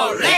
Oh, Hooray!